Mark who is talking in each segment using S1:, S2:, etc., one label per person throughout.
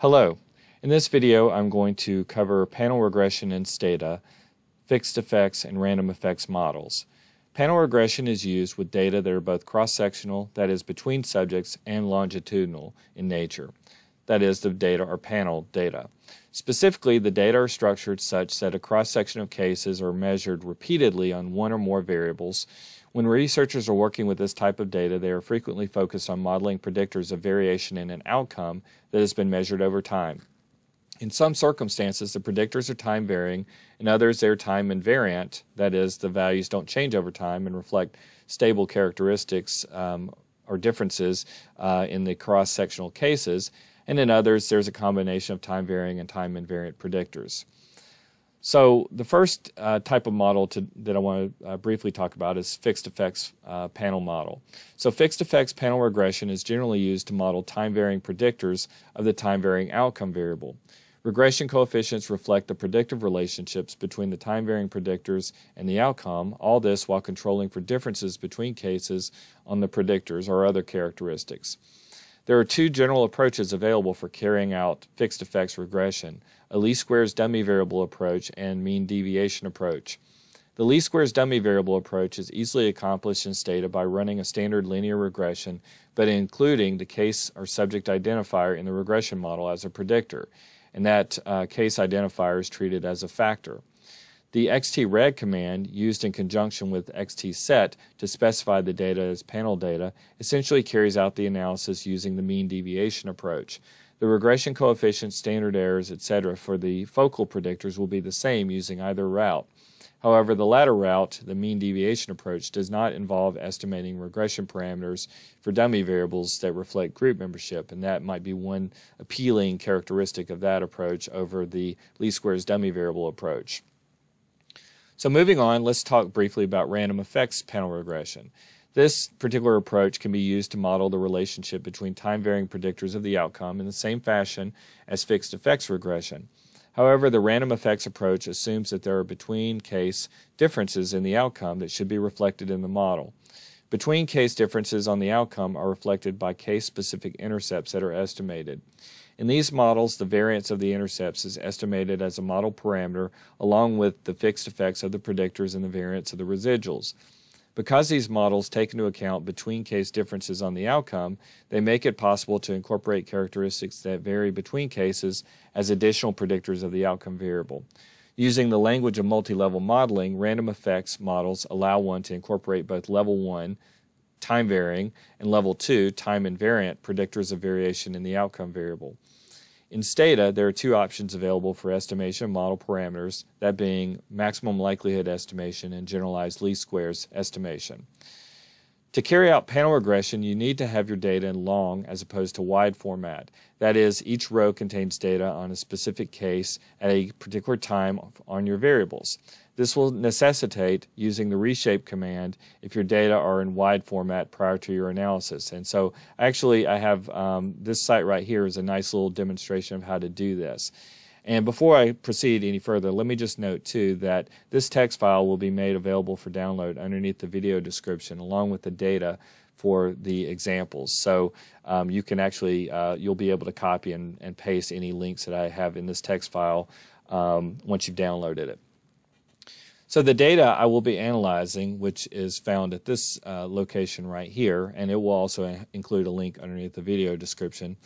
S1: Hello. In this video, I'm going to cover panel regression in Stata, fixed effects, and random effects models. Panel regression is used with data that are both cross-sectional, that is, between subjects, and longitudinal in nature. That is, the data are panel data. Specifically, the data are structured such that a cross-section of cases are measured repeatedly on one or more variables. When researchers are working with this type of data, they are frequently focused on modeling predictors of variation in an outcome that has been measured over time. In some circumstances, the predictors are time varying, in others, they're time invariant, that is, the values don't change over time and reflect stable characteristics um, or differences uh, in the cross sectional cases and in others there's a combination of time varying and time invariant predictors. So the first uh, type of model to, that I want to uh, briefly talk about is fixed effects uh, panel model. So fixed effects panel regression is generally used to model time varying predictors of the time varying outcome variable. Regression coefficients reflect the predictive relationships between the time varying predictors and the outcome, all this while controlling for differences between cases on the predictors or other characteristics. There are two general approaches available for carrying out fixed effects regression, a least squares dummy variable approach and mean deviation approach. The least squares dummy variable approach is easily accomplished in Stata by running a standard linear regression, but including the case or subject identifier in the regression model as a predictor, and that uh, case identifier is treated as a factor. The xtreg command, used in conjunction with xtset to specify the data as panel data, essentially carries out the analysis using the mean deviation approach. The regression coefficients, standard errors, etc. for the focal predictors will be the same using either route. However, the latter route, the mean deviation approach, does not involve estimating regression parameters for dummy variables that reflect group membership, and that might be one appealing characteristic of that approach over the least squares dummy variable approach. So moving on, let's talk briefly about random effects panel regression. This particular approach can be used to model the relationship between time-varying predictors of the outcome in the same fashion as fixed effects regression. However, the random effects approach assumes that there are between case differences in the outcome that should be reflected in the model. Between case differences on the outcome are reflected by case specific intercepts that are estimated. In these models, the variance of the intercepts is estimated as a model parameter along with the fixed effects of the predictors and the variance of the residuals. Because these models take into account between case differences on the outcome, they make it possible to incorporate characteristics that vary between cases as additional predictors of the outcome variable. Using the language of multi-level modeling, random effects models allow one to incorporate both level 1 time varying, and level 2, time invariant predictors of variation in the outcome variable. In Stata, there are two options available for estimation of model parameters, that being maximum likelihood estimation and generalized least squares estimation. To carry out panel regression, you need to have your data in long as opposed to wide format. That is, each row contains data on a specific case at a particular time on your variables. This will necessitate using the reshape command if your data are in wide format prior to your analysis. And so actually I have um, this site right here is a nice little demonstration of how to do this. And before I proceed any further, let me just note too that this text file will be made available for download underneath the video description along with the data for the examples. So um, you can actually, uh, you'll be able to copy and, and, paste any links that I have in this text file um, once you've downloaded it. So the data I will be analyzing, which is found at this uh, location right here, and it will also include a link underneath the video description,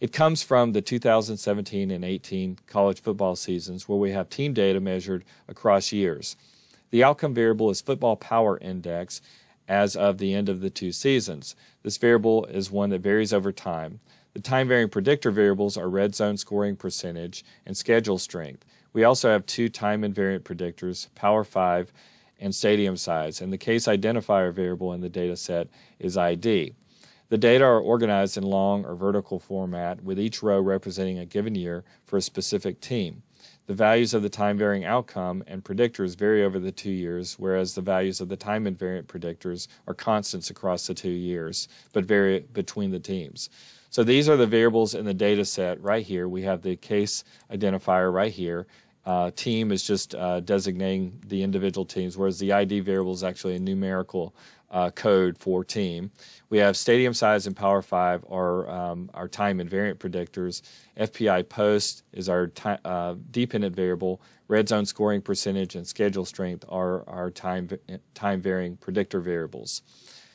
S1: it comes from the 2017 and 18 college football seasons where we have team data measured across years. The outcome variable is football power index as of the end of the two seasons. This variable is one that varies over time. The time varying predictor variables are red zone scoring percentage and schedule strength. We also have two time invariant predictors, Power 5 and stadium size, and the case identifier variable in the data set is ID. The data are organized in long or vertical format, with each row representing a given year for a specific team. The values of the time varying outcome and predictors vary over the two years, whereas the values of the time invariant predictors are constants across the two years, but vary between the teams. So these are the variables in the data set right here. We have the case identifier right here. Uh, team is just uh, designating the individual teams, whereas the ID variable is actually a numerical uh, code for team. We have stadium size and Power 5 are um, our time invariant predictors. FPI post is our uh, dependent variable. Red zone scoring percentage and schedule strength are our time, time varying predictor variables.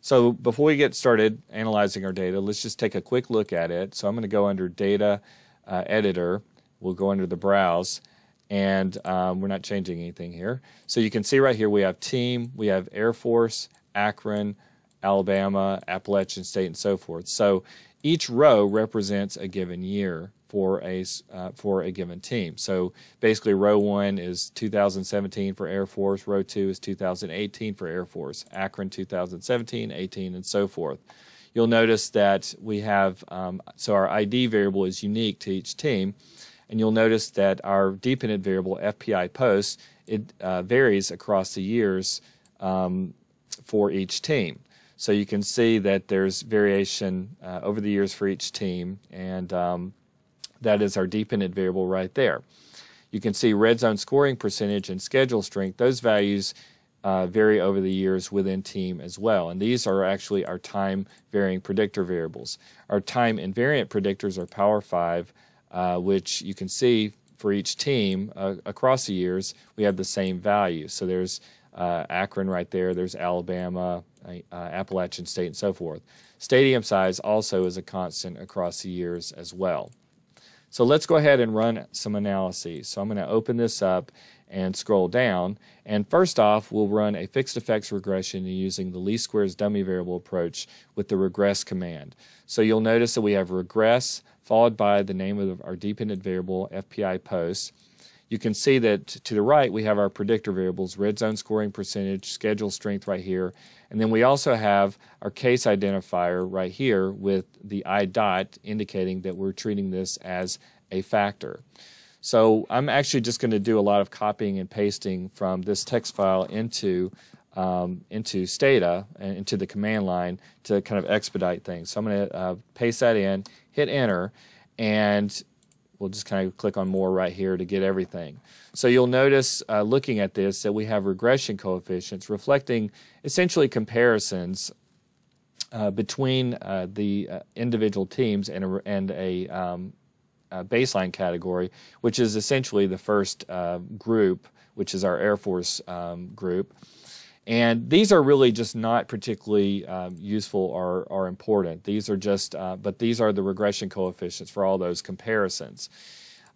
S1: So before we get started analyzing our data, let's just take a quick look at it. So I'm going to go under Data uh, Editor. We'll go under the Browse and um, we're not changing anything here. So you can see right here we have team, we have Air Force, Akron, Alabama, Appalachian State, and so forth. So each row represents a given year for a uh, for a given team. So basically, row one is 2017 for Air Force, row two is 2018 for Air Force, Akron 2017, 18, and so forth. You'll notice that we have um, so our ID variable is unique to each team and you'll notice that our dependent variable FPI post it uh, varies across the years um, for each team. So you can see that there's variation uh, over the years for each team, and um, that is our dependent variable right there. You can see red zone scoring percentage and schedule strength. Those values uh, vary over the years within team as well. And these are actually our time varying predictor variables. Our time invariant predictors are Power 5, uh, which you can see for each team uh, across the years, we have the same value. So there's uh, Akron right there, there's Alabama, uh, uh, Appalachian State, and so forth. Stadium size also is a constant across the years as well. So let's go ahead and run some analyses. So I'm going to open this up and scroll down. And first off, we'll run a fixed effects regression using the least squares dummy variable approach with the regress command. So you'll notice that we have regress followed by the name of our dependent variable FPI post. You can see that to the right we have our predictor variables, red zone scoring percentage, schedule strength right here, and then we also have our case identifier right here with the I dot indicating that we're treating this as a factor. So I'm actually just going to do a lot of copying and pasting from this text file into um, into Stata and into the command line to kind of expedite things. So I'm going to uh, paste that in, hit enter, and we'll just kind of click on more right here to get everything. So you'll notice uh, looking at this that we have regression coefficients reflecting essentially comparisons uh, between uh, the uh, individual teams and a, and a um, uh, baseline category, which is essentially the first uh, group, which is our Air Force um, group. And these are really just not particularly um, useful or, or important. These are just, uh, but these are the regression coefficients for all those comparisons.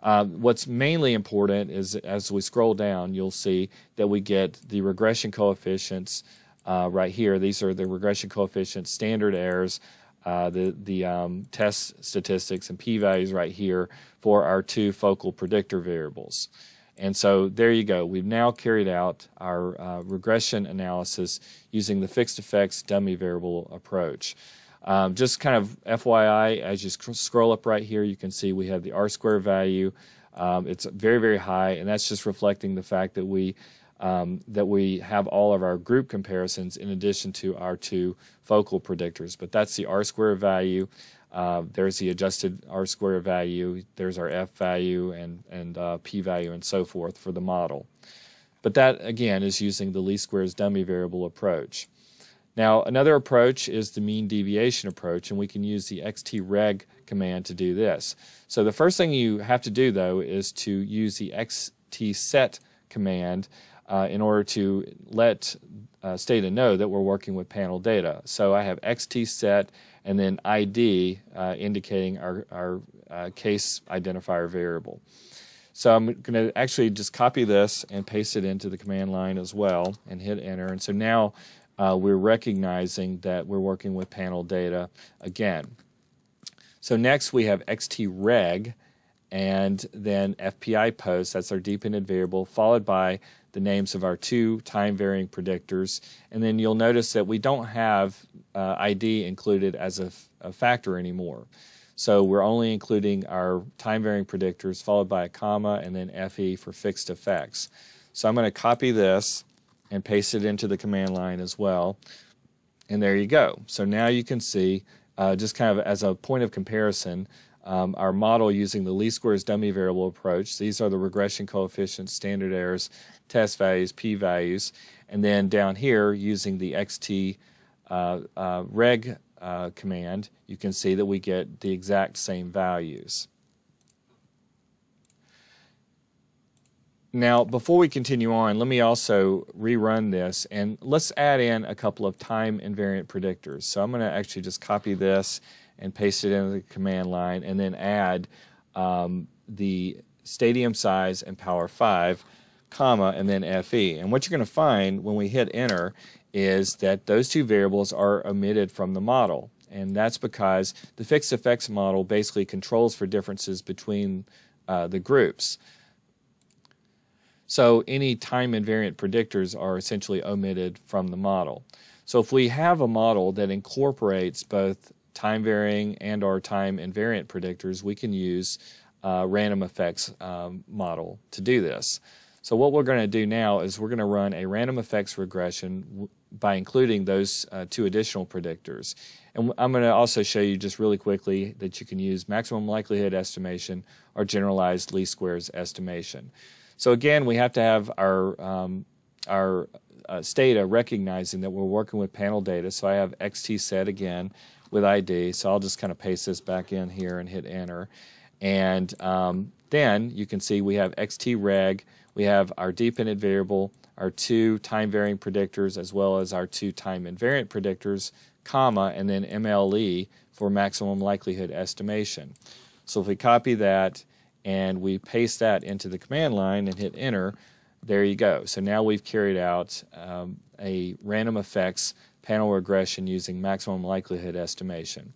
S1: Uh, what's mainly important is as we scroll down, you'll see that we get the regression coefficients uh, right here. These are the regression coefficients, standard errors, uh, the, the um, test statistics and p-values right here for our two focal predictor variables. And so there you go. We've now carried out our uh, regression analysis using the fixed effects dummy variable approach. Um, just kind of FYI, as you sc scroll up right here, you can see we have the R square value. Um, it's very, very high, and that's just reflecting the fact that we um, that we have all of our group comparisons in addition to our two focal predictors. But that's the R square value. Uh, there's the adjusted R square value. There's our F value and, and uh, P value and so forth for the model. But that, again, is using the least squares dummy variable approach. Now, another approach is the mean deviation approach, and we can use the xtreg command to do this. So the first thing you have to do, though, is to use the xtset command uh, in order to let uh, Stata know that we're working with panel data. So I have xt set and then ID uh, indicating our, our uh, case identifier variable. So I'm going to actually just copy this and paste it into the command line as well and hit enter. And so now uh, we're recognizing that we're working with panel data again. So next we have xtreg and then FPI post, that's our dependent variable, followed by the names of our two time varying predictors. And then you'll notice that we don't have uh, ID included as a, a factor anymore. So we're only including our time varying predictors followed by a comma and then FE for fixed effects. So I'm going to copy this and paste it into the command line as well. And there you go. So now you can see, uh, just kind of as a point of comparison, um, our model using the least squares dummy variable approach. These are the regression coefficients, standard errors, test values, p-values, and then down here using the xt uh, uh, reg uh, command, you can see that we get the exact same values. Now, before we continue on, let me also rerun this and let's add in a couple of time invariant predictors. So I'm going to actually just copy this and paste it into the command line and then add um, the stadium size and power 5, comma, and then FE. And what you're going to find when we hit enter is that those two variables are omitted from the model. And that's because the fixed effects model basically controls for differences between uh, the groups. So any time invariant predictors are essentially omitted from the model. So if we have a model that incorporates both time varying and or time invariant predictors, we can use uh, random effects um, model to do this. So what we're going to do now is we're going to run a random effects regression by including those uh, two additional predictors. And I'm going to also show you just really quickly that you can use maximum likelihood estimation or generalized least squares estimation. So again, we have to have our um, our uh, Stata recognizing that we're working with panel data. So I have XT set again with ID. So I'll just kind of paste this back in here and hit enter. And um, then you can see we have XT reg, we have our dependent variable, our two time varying predictors, as well as our two time invariant predictors, comma, and then MLE for maximum likelihood estimation. So if we copy that and we paste that into the command line and hit enter, there you go. So now we've carried out um, a random effects panel regression using maximum likelihood estimation.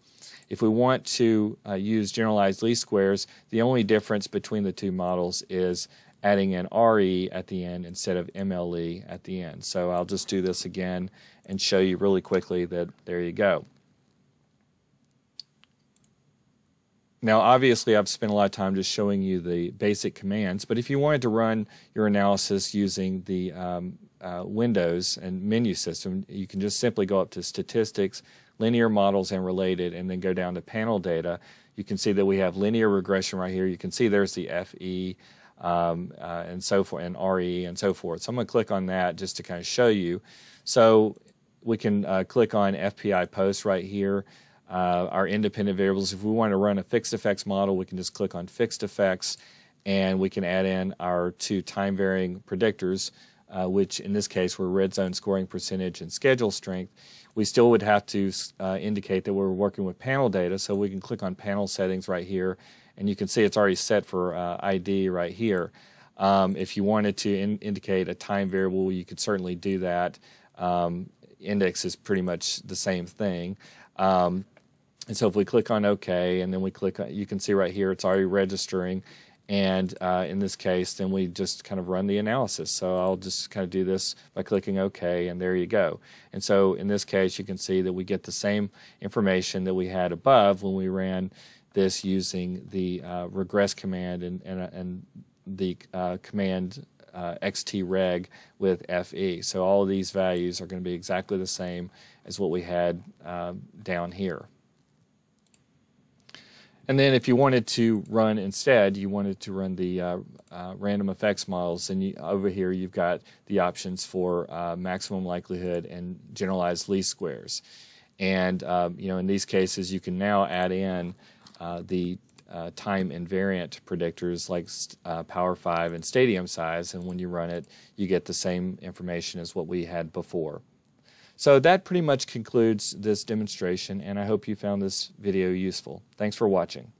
S1: If we want to uh, use generalized least squares, the only difference between the two models is adding an RE at the end instead of MLE at the end. So I'll just do this again and show you really quickly that there you go. Now, obviously, I've spent a lot of time just showing you the basic commands, but if you wanted to run your analysis using the um, uh, Windows and menu system, you can just simply go up to Statistics, Linear Models and Related, and then go down to Panel Data. You can see that we have linear regression right here. You can see there's the FE um, uh, and so forth, and RE and so forth. So I'm going to click on that just to kind of show you. So we can uh, click on FPI Post right here uh, our independent variables. If we want to run a fixed effects model, we can just click on fixed effects and we can add in our two time varying predictors, uh, which in this case were red zone scoring percentage and schedule strength. We still would have to uh, indicate that we're working with panel data, so we can click on panel settings right here, and you can see it's already set for uh, ID right here. Um, if you wanted to in indicate a time variable, you could certainly do that. Um, index is pretty much the same thing. Um, and so if we click on OK and then we click, on, you can see right here it's already registering. And uh, in this case, then we just kind of run the analysis. So I'll just kind of do this by clicking OK, and there you go. And so in this case, you can see that we get the same information that we had above when we ran this using the uh, regress command and, and, and the uh, command uh, xtreg with FE. So all of these values are going to be exactly the same as what we had um, down here. And then if you wanted to run instead, you wanted to run the uh, uh, random effects models, and you, over here you've got the options for uh, maximum likelihood and generalized least squares. And um, you know, in these cases, you can now add in uh, the uh, time invariant predictors like uh, Power 5 and Stadium size, and when you run it, you get the same information as what we had before. So that pretty much concludes this demonstration, and I hope you found this video useful. Thanks for watching.